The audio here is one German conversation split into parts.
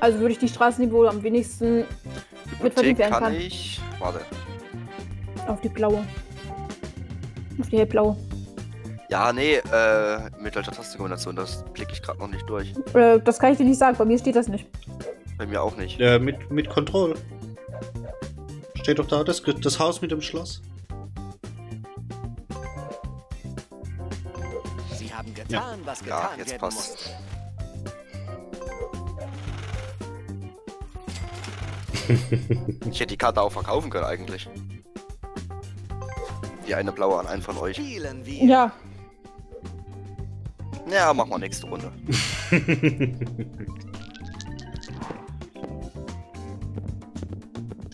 Also würde ich die Straßen, die wohl am wenigsten mit verdient Bibliothek werden kann kann. ich. Warte. Auf die blaue. Auf die hellblaue. Ja, nee, äh, mit welcher Tastenkombination, das blicke ich gerade noch nicht durch. Äh, das kann ich dir nicht sagen, bei mir steht das nicht. Bei mir auch nicht. Äh, mit, mit Control. Steht doch da das, das Haus mit dem Schloss. Sie haben getan, Ja. was Ja, getan jetzt werden passt. musste. Ich hätte die Karte auch verkaufen können eigentlich. Die eine blaue an einen von euch. Spielen wir. Ja, Ja, machen wir nächste Runde.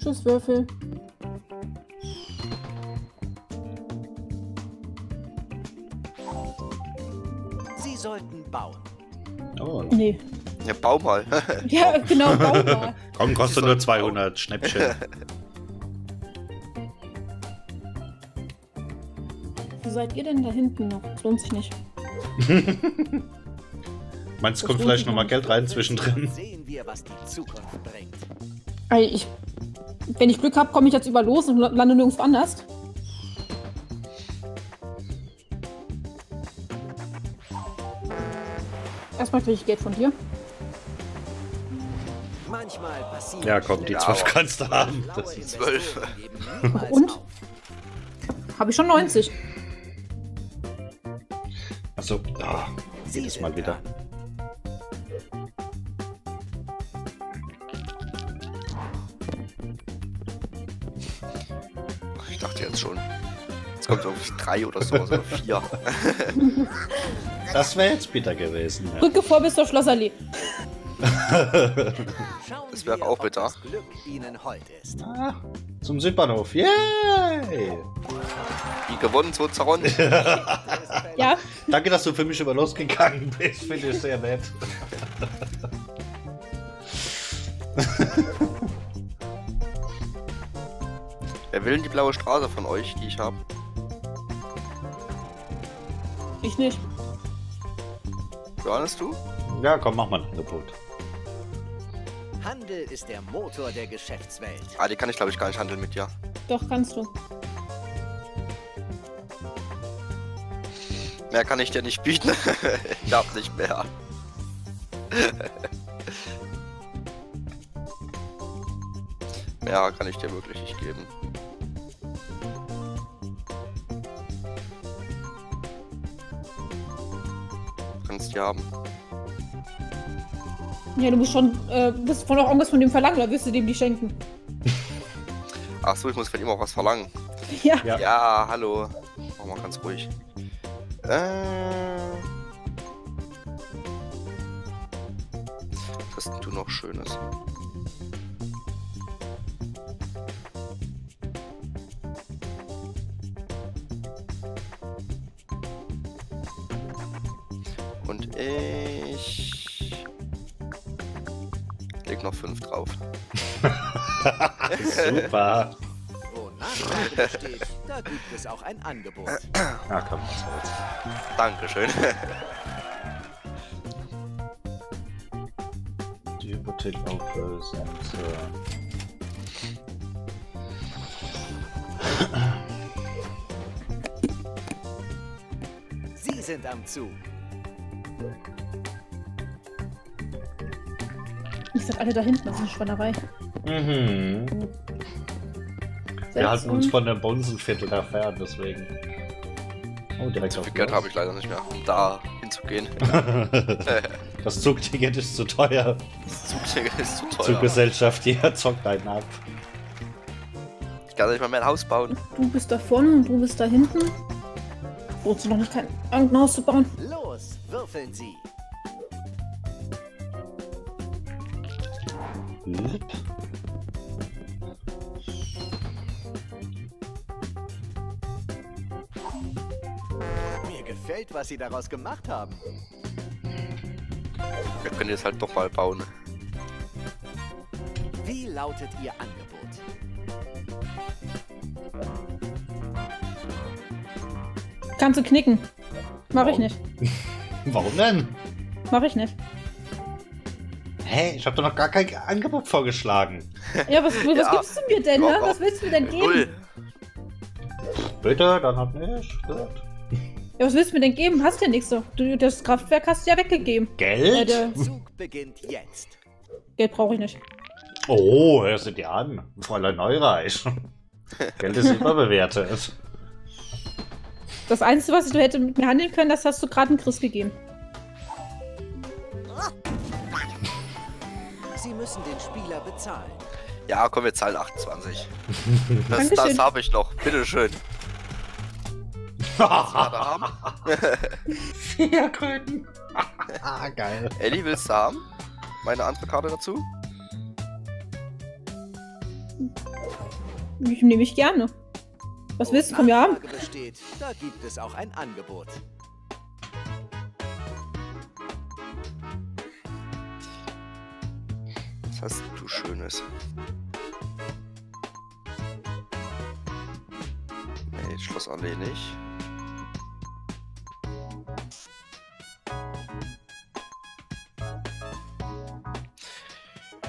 Schusswürfel. Sie sollten bauen. Oh. Nee. Ja, bau mal. Ja, genau, bau mal. Komm, kostet nur sollten 200 Schnäppchen. Wo seid ihr denn da hinten noch? Das lohnt sich nicht. Meinst du, kommt vielleicht nochmal. Geld rein zwischendrin? Sehen wir, was die Zukunft bringt. Ey, ich, wenn ich Glück habe, komme ich jetzt über los und lande nirgendwo anders. Erstmal kriege ich Geld von dir. Manchmal passiert. Ja, komm, die Ja, 12 aber- kannst du haben. Das geben niemals Und? auf. Habe ich schon 90. Achso, ah, jedes sind Mal wieder. Ich dachte jetzt schon. Jetzt kommt irgendwie drei oder so, oder vier. Das wäre jetzt bitter gewesen. Ja. Brücke vor bis zur Schlossallee. Das wäre auch bitter. das Glück Ihnen hold ist. Ah, zum Südbahnhof. Yay! Die gewonnen, so Zaron. Ja, Danke, dass du für mich immer losgegangen bist. Finde ich sehr nett. Wer will denn die blaue Straße von euch, die ich habe? ich nicht. Johannes, du? Ja, komm, mach mal ein Angebot. Handel ist der Motor der Geschäftswelt. Ah, die kann ich glaube ich gar nicht handeln mit dir. Doch, kannst du. Mehr kann ich dir nicht bieten. ich hab nicht mehr. Mehr kann ich dir wirklich nicht geben. Kannst die haben. Ja, du musst schon, äh, musst von auch irgendwas von dem verlangen, oder wirst du dem die schenken? Ach so, ich muss von ihm auch was verlangen. Ja. Ja. Ja, hallo. Mach mal ganz ruhig. Äh. Was hast denn du noch Schönes? Leg noch fünf drauf. Super. Wo Nachfrage besteht, da gibt es auch ein Angebot. Ja, komm, was soll's. Dankeschön. Die Hypothek auflösen. So. Sie sind am Zug. Sag alle da hinten, das ist eine Schweinerei. Mhm. Wir halten uns von dem Bonsenviertel da fern, deswegen. Oh, direkt So auf viel Geld habe ich leider nicht mehr, um da hinzugehen. Das Zugticket ist zu teuer. Das Zugticket ist zu teuer. Zuggesellschaft, jeder zockt einen ab. Ich kann nicht mal mehr ein Haus bauen. Du bist da vorne und du bist da hinten. Du noch nicht kein irgendein Haus zu bauen? Los, würfeln Sie. Hup. Mir gefällt, was Sie daraus gemacht haben. Wir können jetzt halt doch mal bauen. Wie lautet Ihr Angebot? Kannst du knicken. Mach ich nicht. Warum denn? Mach ich nicht. Hä? Ich habe doch noch gar kein Angebot vorgeschlagen. Ja, was, was Ja. gibst du mir denn, ne? Was willst du mir denn geben? Null. Bitte, dann hab ich. Gut. Ja, was willst du mir denn geben? Hast ja nichts. doch. Du, das Kraftwerk hast du ja weggegeben. Äh, Geld? der Zug beginnt jetzt. Geld brauche ich nicht. Oh, hör sie dir an. Fräulein Neureich. Geld ist überbewertet. Das Einzige, was du hätte mit mir handeln können, das hast du gerade in Chris gegeben. Müssen den Spieler bezahlen. Ja, komm, wir zahlen 28. Das, das habe ich noch. Bitteschön. Vier Kröten. Geil. Ellie, willst du haben? Meine andere Karte dazu? Ich nehme ich gerne. Was willst du von mir haben? Besteht, da gibt es auch ein Angebot. Was hast du Schönes? Nee, Schlossallee nicht.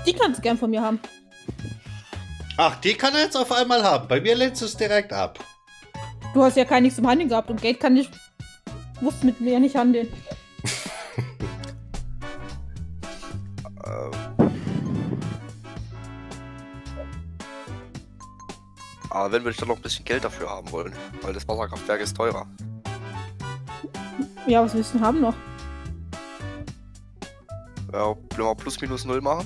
Die kannst du gern von mir haben. Ach, die kann er jetzt auf einmal haben. Bei mir lädt es direkt ab. Du hast ja kein nichts zum Handeln gehabt und Geld kann ich. Musst mit mir nicht handeln. Aber wenn würde ich dann noch ein bisschen Geld dafür haben wollen, weil das Wasserkraftwerk ist teurer. Ja, was willst du denn haben noch? Ja, wir plus minus null machen?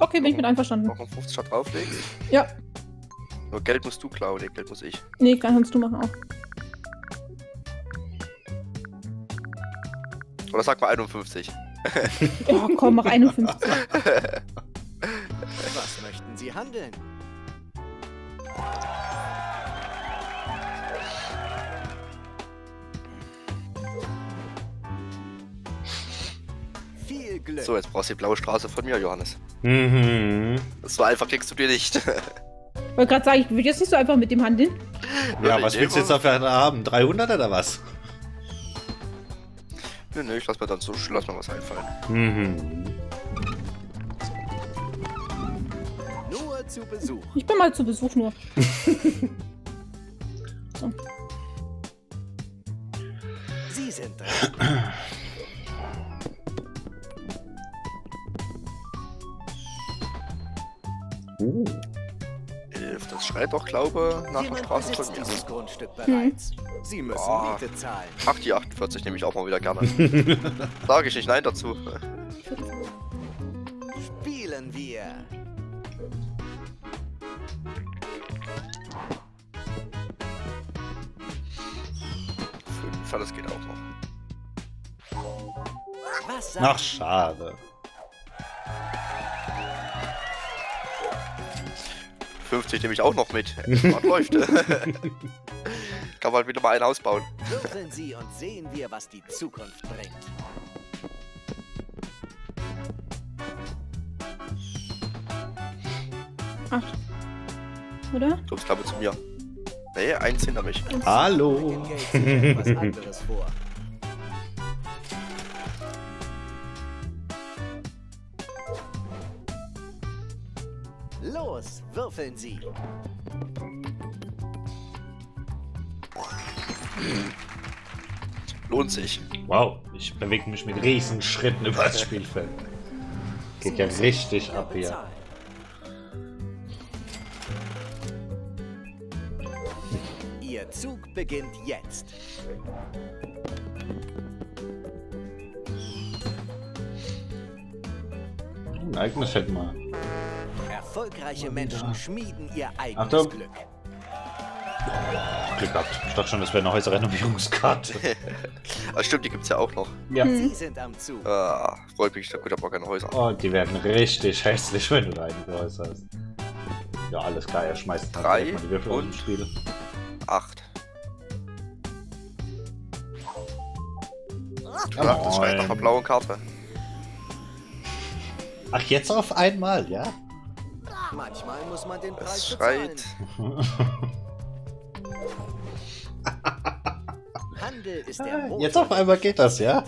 Okay, bin ich mit einverstanden. Noch einen 50 statt drauflegen? Ja. Nur Geld musst du klauen, nee, Geld muss ich. Nee, kannst du machen auch. Oder sag mal 51. Ja, komm, mach 51. Was möchten Sie handeln? Glück. So, jetzt brauchst du die blaue Straße von mir, Johannes. Mhm. So einfach kriegst du dir nicht. Ich wollte gerade sagen, ich will jetzt nicht so einfach mit dem handeln. Ja, Nee, was nee, willst du jetzt dafür haben? 300 oder was? Nö, nö, ich lass mir dann so, lass mir was einfallen. Mhm. Nur zu Besuch. Ich bin mal zu Besuch nur. Sie sind dran. Doch, glaube nach der Straße von mir. dieses Grundstück bereits. Sie müssen Boah. Miete zahlen. Ach, die 48 nehme ich auch mal wieder gerne. Sage ich nicht nein dazu. Spielen wir. Fünf, das geht auch noch. Ach, schade. 50 nehme ich auch noch mit. Was läuft? Kann man halt wieder mal einen ausbauen. Würfeln Sie und sehen wir, was die Zukunft bringt. Acht. Oder? Du bist glaube zu mir. Nee, eins hinter mich. Hallo. Los, würfeln Sie. Lohnt sich. Wow, ich bewege mich mit riesen Schritten über das Spielfeld. Geht ja richtig ab hier. Ihr Zug beginnt jetzt. Ein eigenes Feld mal. Erfolgreiche Menschen schmieden ihr eigenes Achtung. Glück. Glück gehabt. Ich dachte schon, das wäre eine Häuserrenovierungskarte. Ah, stimmt, die gibt's ja auch noch. ja. Sie sind am Zug. Ah, freut mich. Gut, aber keine Häuser. Oh, die werden richtig hässlich, wenn du da einige Häuser hast. Ja, alles klar, er schmeißt dann Drei mal die Würfel und- Spiel. Acht. Come Ja, das schreit nach einer blauen Karte. Ach, jetzt auf einmal, ja? Manchmal muss man den Es Preis schreit. bezahlen. Handel ist der Motor Jetzt auf einmal geht das, ja?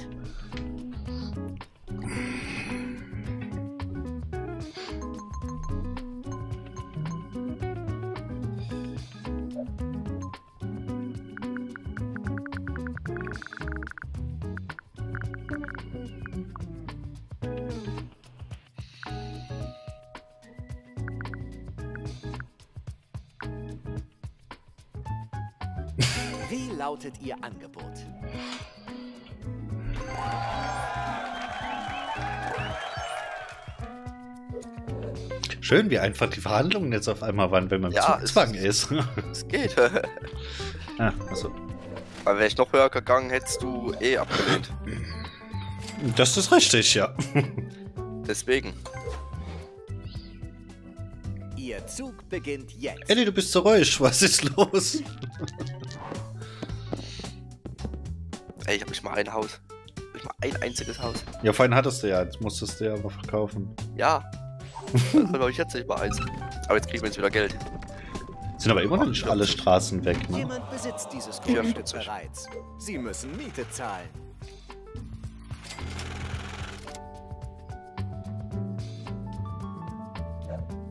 Schön, wie einfach die Verhandlungen jetzt auf einmal waren, wenn man Ja, Zugzwang ist. Es geht. ah, also, Weil wäre ich noch höher gegangen, hättest du eh abgelehnt. das ist richtig, ja. Deswegen. Ihr Zug beginnt jetzt. Ellie, du bist so ruhig. Was ist los? Ey, ich hab nicht mal ein Haus. Nicht mal ein einziges Haus. Ja, vorhin hattest du ja. Jetzt musstest du ja aber verkaufen. Ja. Dann habe ich jetzt nicht mal eins. Aber jetzt kriegen wir jetzt wieder Geld. Sind aber immer noch nicht alle Straßen weg, ne? Jemand besitzt dieses 44. Grundstück bereits. Sie müssen Miete zahlen.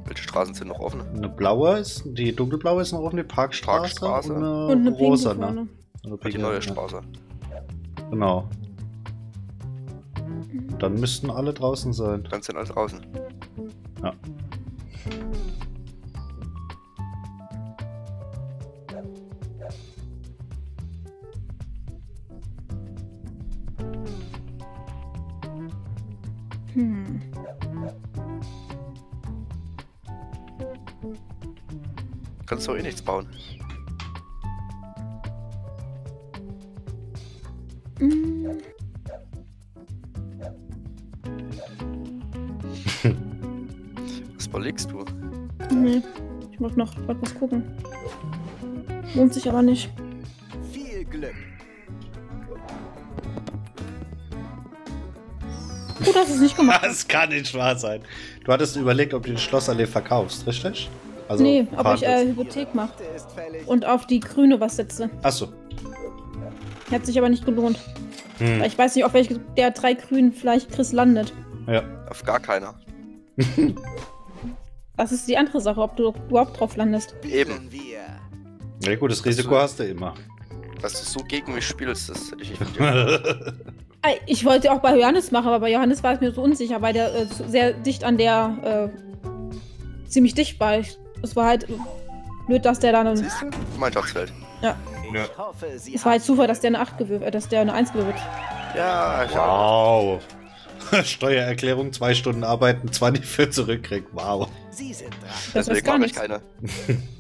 Welche Straßen sind noch offen? Eine blaue ist, die dunkelblaue ist noch auf eine Parkstraße, Parkstraße. und eine, Und eine rosa, ne? Eine Die neue. Straße. Genau. Dann müssten alle draußen sein. Dann sind alle draußen. Ja. Hm. Kannst du eh nichts bauen. Muss noch wollte was gucken. Lohnt sich aber nicht. Viel Glück. Gut, dass es nicht gemacht. Das kann nicht wahr sein. Du hattest überlegt, ob du die Schlossallee verkaufst, richtig? Also nee, ob ich äh. Hypothek mache und auf die grüne was setze. Achso. Hat sich aber nicht gelohnt. Hm. Weil ich weiß nicht, auf welche der drei grünen vielleicht Chris landet. Ja. Auf gar keiner. Das ist die andere Sache, ob du überhaupt drauf landest. Eben. Wir. Ja gut, das Risiko hast du immer. Dass du so gegen mich spielst, das hätte ich nicht mit dir. Ich wollte auch bei Johannes machen, aber bei Johannes war es mir so unsicher, weil der äh, sehr dicht an der äh, ziemlich dicht war. Es war halt blöd, dass der dann. Siehst du? Gemeinschaftsfeld. Ja. Hoffe, Sie Es war halt Zufall, dass der eine 8 gewürfelt, äh, dass der eine 1 gewürfelt. Ja, ich wow. wow. Steuererklärung, zwei Stunden arbeiten, 20 für zurückkriegen. Wow. Sie sind dran. Das Deswegen gar mache ich keine.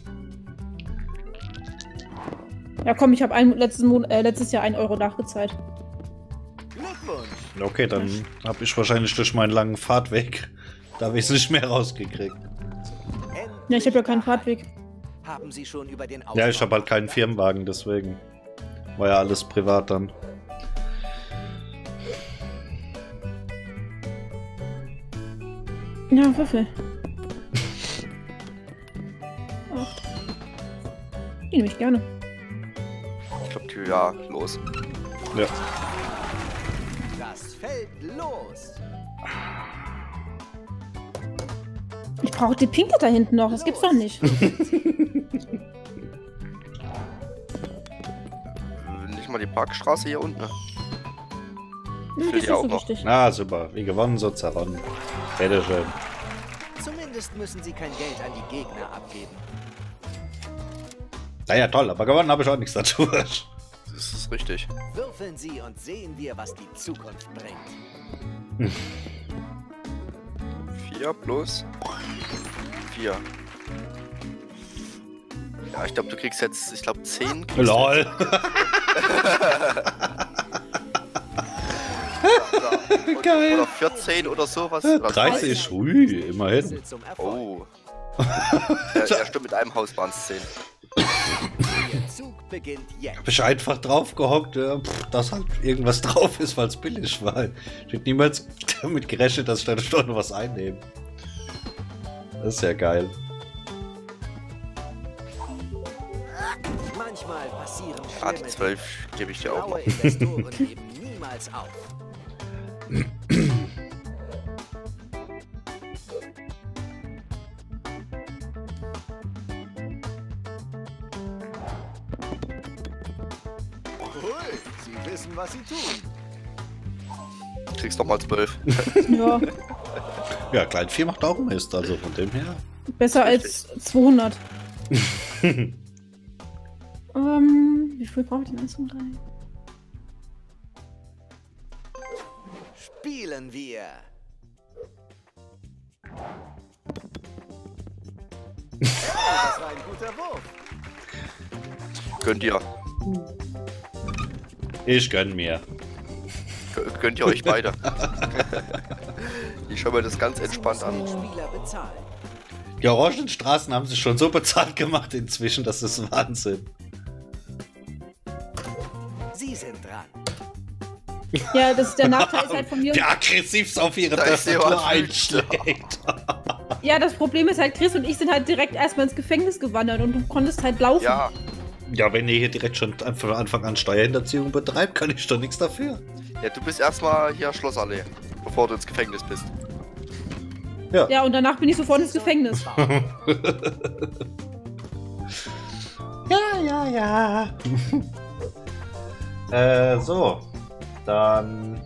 Ja, komm, ich habe äh, letztes Jahr 1 Euro nachgezahlt. Glückwunsch. Okay, dann habe ich wahrscheinlich durch meinen langen Fahrtweg da wesentlich mehr rausgekriegt. Ja, ich habe ja keinen Fahrtweg. Haben Sie schon über den Ja, ich habe halt keinen Firmenwagen, deswegen war ja alles privat dann. Ja, Würfel. Ach. Die nehme ich gerne. Ich glaube, die, ja, los. Ja. Das fällt los. Ich brauche die Pinke da hinten noch. Das gibt's doch nicht. Nicht mal die Parkstraße hier unten. ne? Nö, Für das die ist auch so noch. wichtig. Na, super. Wie gewonnen, so zerronnen. Bitteschön. Zumindest müssen Sie kein Geld an die Gegner abgeben. Naja, toll, aber gewonnen habe ich auch nichts dazu. Das ist richtig. Würfeln Sie und sehen wir, was die Zukunft bringt. 4 plus 4. Ja, ich glaube, du kriegst jetzt, ich glaube, 10. kriegst du Lol. Oder, Geil. oder 14 oder sowas. Oder 30, hui, immerhin. Oh. ja, ja, stimmt, mit einem Haus waren es 10. Ihr Zug beginnt jetzt. Hab ich einfach drauf gehockt, ja, pff, dass halt irgendwas drauf ist, weil es billig war. Ich hätte niemals damit gerechnet, dass ich da Stunde was einnehme. Das ist ja geil. Manchmal passieren Ja, die schlimme 12 gebe ich dir auch Blaue Sie wissen, was Sie tun. Du kriegst nochmal 12. Ja, Ja, Klein 4 macht auch Mist, also von dem her. besser als 200. ähm, Wie viel brauche ich denn? 1, 2, 3. Spielen wir. Das war ein guter Wurf. Gönnt ihr. Ich gönn mir. Gönnt ihr euch beide. ich schaue mir das ganz entspannt an. Die orangenen Straßen haben sich schon so bezahlt gemacht inzwischen, das ist Wahnsinn. Sie sind dran. Ja, das ist der Nachteil ist halt von mir. Der aggressivst auf ihre Da Tastatur einschlägt. Ja, das Problem ist halt, Chris und ich sind halt direkt erstmal ins Gefängnis gewandert und du konntest halt laufen. Ja, Ja, wenn ihr hier direkt schon von Anfang an Steuerhinterziehung betreibt, kann ich doch nichts dafür. ja, du bist erstmal hier Schlossallee, bevor du ins Gefängnis bist. Ja, und danach bin ich sofort ins Gefängnis. Ja, ja, ja. äh, so. Dann.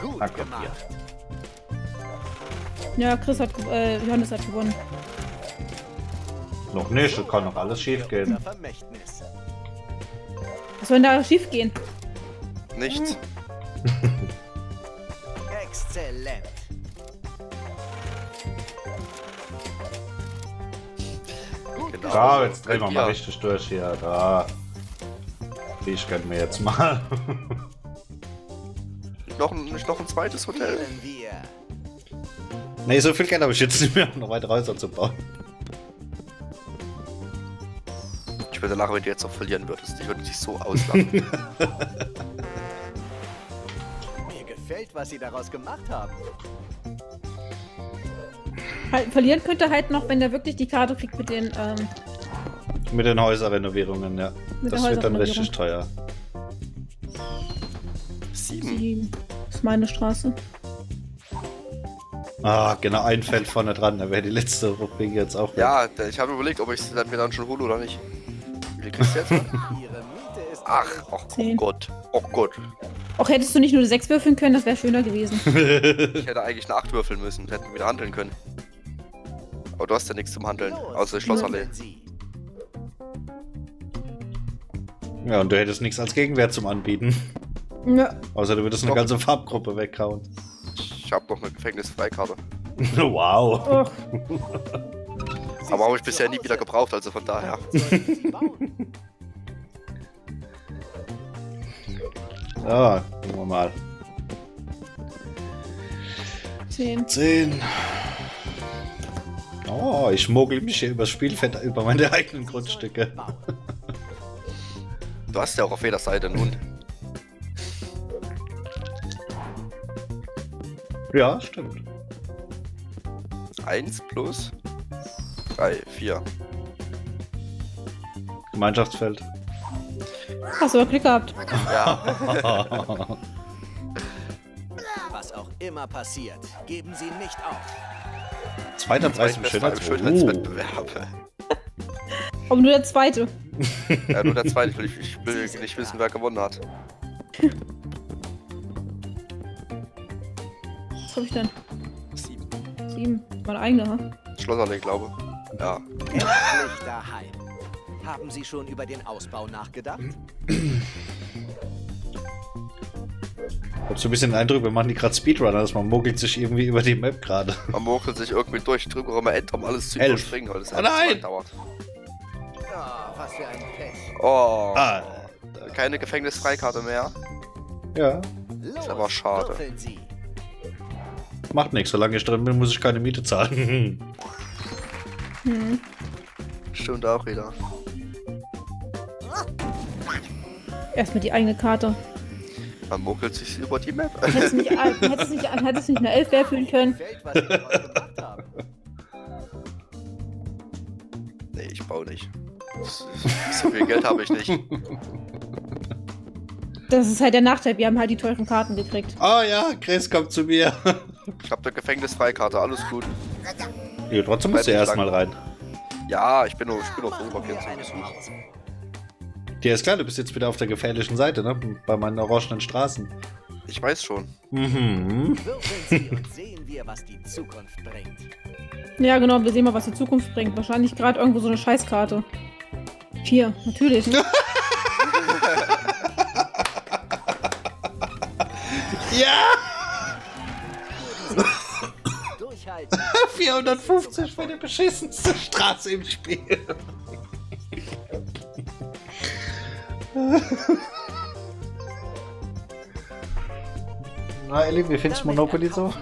Gut Danke, gemacht. Ja, Chris hat, äh, Johannes hat gewonnen. Noch nicht, es kann noch alles schief gehen. Was soll denn da schief gehen? Nichts. Exzellent. Genau. Da, jetzt drehen wir mal richtig durch hier. Da. Ich gönn mir jetzt mal. Noch ein, noch ein zweites Hotel. Nee, so viel Geld habe ich jetzt nicht mehr, um noch weitere Häuser zu bauen. Ich würde lachen, wenn du jetzt noch verlieren würdest. Ich würde dich so auslachen. Mir gefällt, was Sie daraus gemacht haben. Halt, verlieren könnte halt noch, wenn der wirklich die Karte kriegt mit den, ähm, Mit den Häuserrenovierungen, ja. Mit das der wird dann richtig teuer. Sieben. die, das ist meine Straße. Ah, genau, ein Feld vorne dran. Da wäre die letzte Rubrik jetzt auch. Ja, ich habe überlegt, ob ich es dann mir dann schon hole oder nicht. Wie viel kriegst du jetzt? Ihre Miete ist Ach, ach, oh Zehn. Gott. Oh Gott. Auch hättest du nicht nur eine 6 würfeln können, das wäre schöner gewesen. Ich hätte eigentlich eine 8 würfeln müssen. Hätten wir wieder handeln können. Aber du hast ja nichts zum Handeln, außer die Schlossallee. Ja, und du hättest nichts als Gegenwert zum Anbieten. Ja. Außer du würdest eine Doch. ganze Farbgruppe weghauen. Ich habe noch eine Gefängnisfreikarte. wow. Aber habe ich bisher nie wieder gebraucht, also von daher. Bauen. Ja, gucken wir mal. 10. 10. Oh, ich mogel mich hier übers Spielfeld über meine eigenen Grundstücke. Du hast ja auch auf jeder Seite nun. Ja, stimmt. 1 plus 3, 4. Gemeinschaftsfeld. Hast du aber Glück gehabt. Ja, Was auch immer passiert, geben Sie nicht auf. Zweiter Preis im Schönheitswettbewerb. Schönheitswettbewerb. Aber nur der zweite. Ja, nur der zweite. Ich will, ich will nicht wissen, wer gewonnen hat. Was hab ich denn? 7. 7. Meine eigene, ha? Schlossallee, glaube Ja. Endlich daheim. Haben Sie schon über den Ausbau nachgedacht? Ich hab so ein bisschen den Eindruck, wir machen die gerade Speedrunner, dass man mogelt sich irgendwie über die Map gerade. Man muckelt sich irgendwie durch, drückt auch immer Enter, um alles zu Elf. überspringen, weil das Oh einfach zu nein! weit dauert. Was für ein Pech. Oh. Ah. Keine Gefängnisfreikarte mehr. Ja, Los, aber schade. macht nichts. Solange ich drin bin, muss ich keine Miete zahlen. Hm. Stimmt auch wieder. Erstmal die eigene Karte. Man muckelt sich über die Map. Hättest nicht, hättest nicht, nicht eine 11 werfeln können. Nee, ich baue nicht. So viel Geld habe ich nicht. Das ist halt der Nachteil. Wir haben halt die teuren Karten gekriegt. oh ja, Chris kommt zu mir. Ich habe eine Gefängnisfreikarte, alles gut. ja, trotzdem musst du erstmal rein. Ja, ich bin nur, ich bin nur. Dir ist klar, du bist jetzt wieder auf der gefährlichen Seite, ne? Bei meinen orangenen Straßen. Ich weiß schon. Mhm. Würfeln Sie und sehen wir, was die Zukunft bringt. Ja, genau. Wir sehen mal, was die Zukunft bringt. Wahrscheinlich gerade irgendwo so eine Scheißkarte. Vier, natürlich. Ja! Durchhalten. 450 für die beschissenste Straße im Spiel. Na, Ellie, wie findest du Monopoly so?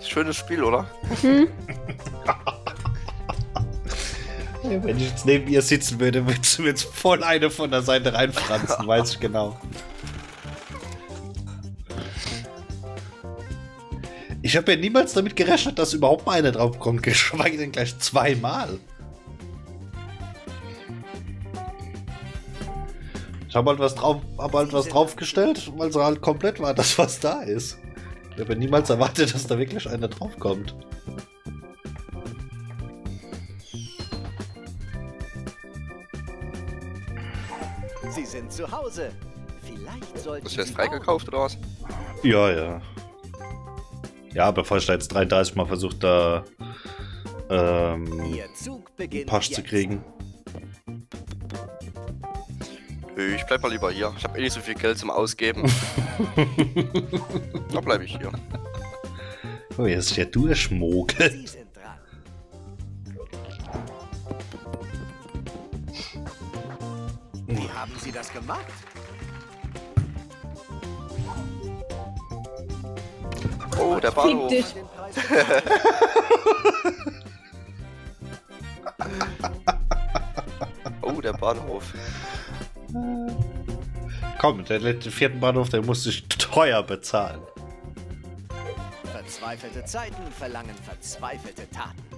Schönes Spiel, oder? Ja, wenn ich jetzt neben ihr sitzen würde, würdest du mir jetzt voll eine von der Seite reinfranzen, weiß ich genau. Ich habe ja niemals damit gerechnet, dass überhaupt mal eine draufkommt, geschweige denn gleich zweimal. Ich habe halt was drauf, hab halt was draufgestellt, weil es halt komplett war, das was da ist. Ich habe ja niemals erwartet, dass da wirklich eine draufkommt. Sie zu Hause. Vielleicht sollten Hast du jetzt Sie freigekauft oder was? Ja, ja. Ja, bevor ich da jetzt 33 Mal versucht, da ähm, Ihr Zug beginnt Pasch jetzt. zu kriegen. Ich bleib mal lieber hier. Ich habe eh nicht so viel Geld zum Ausgeben. da bleibe ich hier. Oh, jetzt ist ja durchschmogelt. Wie haben Sie das gemacht? Oh, der Fick Bahnhof. dich. Den Preis Oh, der Bahnhof. Komm, der vierten Bahnhof, der musste ich teuer bezahlen. Verzweifelte Zeiten verlangen verzweifelte Taten.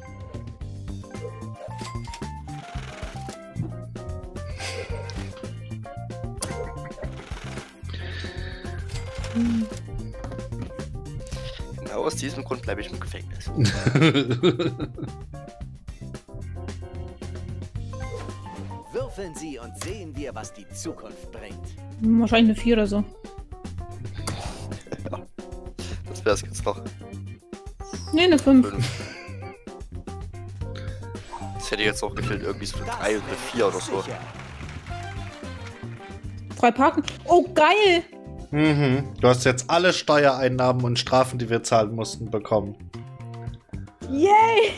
Aus diesem Grund bleibe ich im Gefängnis. Würfeln Sie und sehen wir, was die Zukunft bringt. Wahrscheinlich eine Vier oder so. Das wär's jetzt noch. Nee, eine Fünf. Fünf. Das hätte jetzt auch gefehlt, irgendwie so eine 3 und eine 4 oder so. Frei parken. Oh, geil! Mhm. Du hast jetzt alle Steuereinnahmen und Strafen, die wir zahlen mussten, bekommen. Yay!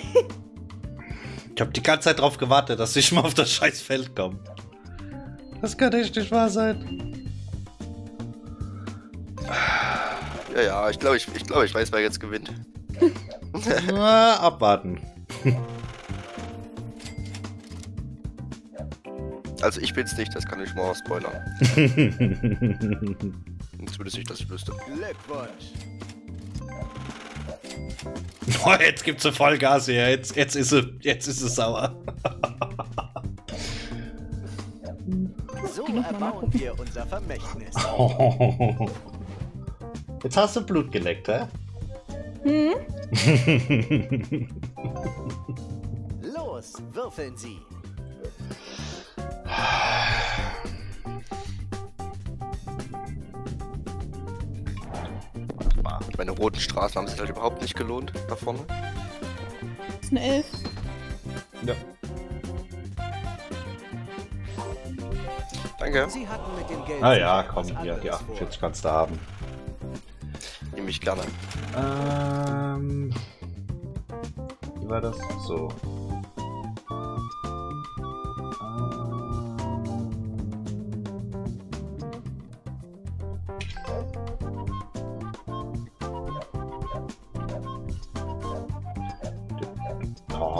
Ich habe die ganze Zeit darauf gewartet, dass ich mal auf das scheiß Feld komme. Das kann echt nicht wahr sein. Ja, ja, ich glaube, ich, ich, glaub, ich weiß, wer jetzt gewinnt. Na, abwarten. Also ich bin's nicht, das kann ich mal spoilern. Zumindest nicht, dass ich wüsste. Oh, jetzt gibt's so Vollgas hier. Jetzt, jetzt, ist sie, jetzt ist sie sauer. So erbauen wir unser Vermächtnis. Jetzt hast du Blut geleckt, hä? Hm? Los, würfeln Sie. Roten Straßen haben sich halt überhaupt nicht gelohnt da vorne. Das ist eine Elf. Ja. Danke, Sie hatten mit dem Geld Ah ja, komm, hier, die vor. 48 kannst du haben. nehme ich gerne. Ähm. Wie war das? So.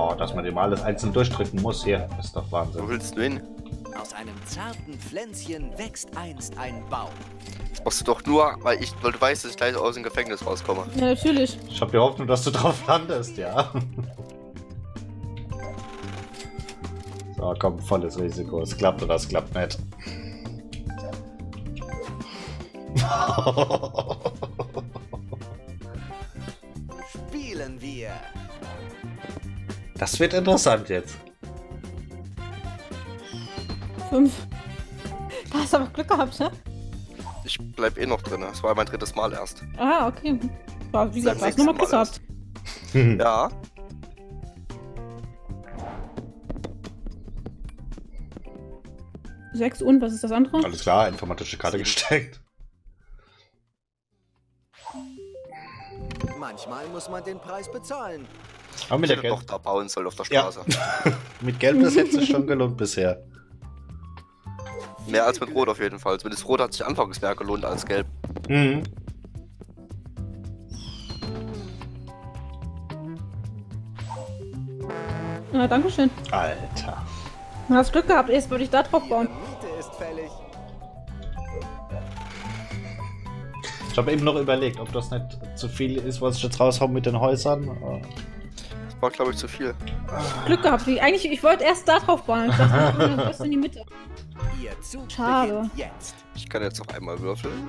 Oh, dass man dem alles einzeln durchdrücken muss hier, ist doch Wo Wahnsinn. willst du hin? Aus einem zarten Pflänzchen wächst einst ein Baum. Das machst du doch nur, weil ich, weil du weißt, dass ich gleich aus dem Gefängnis rauskomme. Ja, natürlich. Ich habe die Hoffnung, dass du drauf landest, ja. So, komm, volles Risiko. Es klappt oder es klappt nicht. Das wird interessant jetzt. Fünf. Da hast du aber Glück gehabt, ne? Ich bleib eh noch drin. Das war mein drittes Mal erst. Ah, okay. Ja, wie gesagt, du hast nochmal Glück Mal gehabt. Ja. 6 und was ist das andere? Alles klar, informatische Karte gesteckt. Manchmal muss man den Preis bezahlen. Aber mit Ich der hätte Geld doch da bauen soll auf der Ja. Straße. mit Gelb, das hätte sich schon gelohnt bisher. Mehr als mit Rot auf jeden Fall. Zumindest Rot hat sich anfangs mehr gelohnt als Gelb. Mhm. Ja, danke schön. Alter. Du hast Glück gehabt, erst würde ich da drauf bauen. Miete ist fällig. Ich habe eben noch überlegt, ob das nicht zu viel ist, was ich jetzt raushau mit den Häusern. War, glaube ich, zu viel. Glück gehabt. Wie, eigentlich, ich wollte erst da drauf bauen. Ich dachte, ich komme erst in die Mitte. Schade. Ich kann jetzt noch einmal würfeln.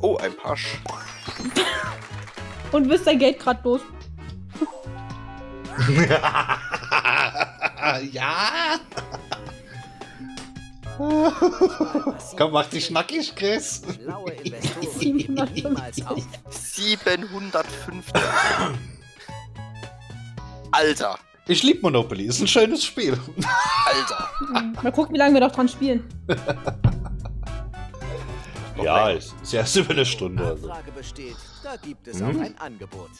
Oh, ein Pasch. Und bist dein Geld gerade los. ja! Komm, mach dich schnackig, Chris. Schlaue Investoren geben niemals auf. 750. Alter. Ich lieb Monopoly, ist ein schönes Spiel. Alter. Hm, Mal gucken, wie lange wir noch dran spielen. Ja, länger. ist, erst über eine Stunde. Also. Nachfrage besteht, da gibt es Mhm. auch ein Angebot.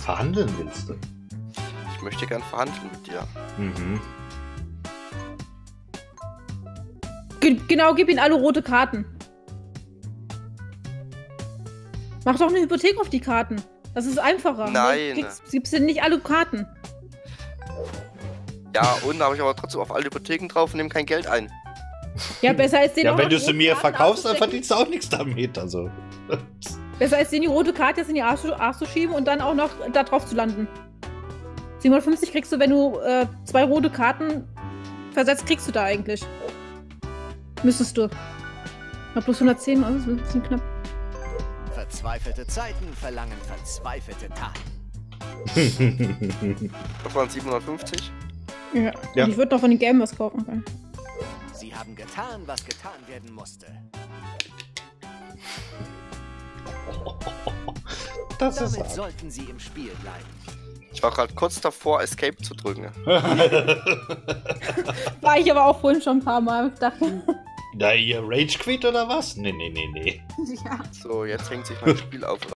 Verhandeln willst du? Ich möchte gern verhandeln mit dir. Mhm. Ge genau, gib ihnen alle rote Karten. Mach doch eine Hypothek auf die Karten. Das ist einfacher. Nein. Du kriegst- gibst dir nicht alle Karten. Ja, und da habe ich aber trotzdem auf alle Hypotheken drauf und nehme kein Geld ein. Ja, besser als den Ja, wenn du sie mir Karten verkaufst, dann verdienst du auch nichts damit. Also. Besser als den die rote Karte jetzt in die Arsch, Arsch zu schieben und dann auch noch da drauf zu landen. 750 kriegst du, wenn du äh, zwei rote Karten versetzt, kriegst du da eigentlich. Müsstest du. Na, plus 110, also ist ein bisschen knapp. Verzweifelte Zeiten verlangen verzweifelte Taten. Das waren 750. Ja. Ja. Und ich würde noch von den Gelben was kaufen. Okay. Sie haben getan, was getan werden musste. Das ist Damit arg. sollten Sie im Spiel bleiben. Ich war gerade kurz davor, Escape zu drücken. War ich aber auch vorhin schon ein paar Mal. dachte, Na, ihr Rage Quit oder was? Nee, nee, nee, nee. ja. So, jetzt hängt sich mein Spiel auf.